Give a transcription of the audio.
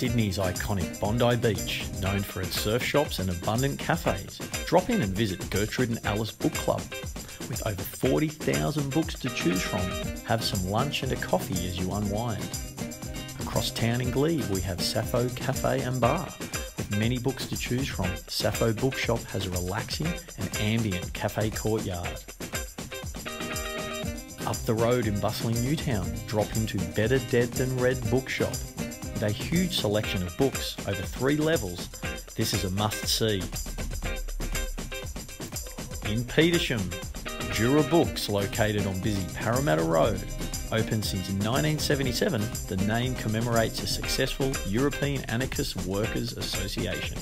Sydney's iconic Bondi Beach, known for its surf shops and abundant cafes. Drop in and visit Gertrude and Alice Book Club. With over 40,000 books to choose from, have some lunch and a coffee as you unwind. Across town in Glebe, we have Sappho Cafe and Bar. With many books to choose from, Sappho Bookshop has a relaxing and ambient cafe courtyard. Up the road in bustling Newtown, drop into Better Dead Than Red Bookshop. With a huge selection of books over three levels, this is a must see. In Petersham, Jura Books, located on busy Parramatta Road. Open since 1977, the name commemorates a successful European Anarchist Workers Association.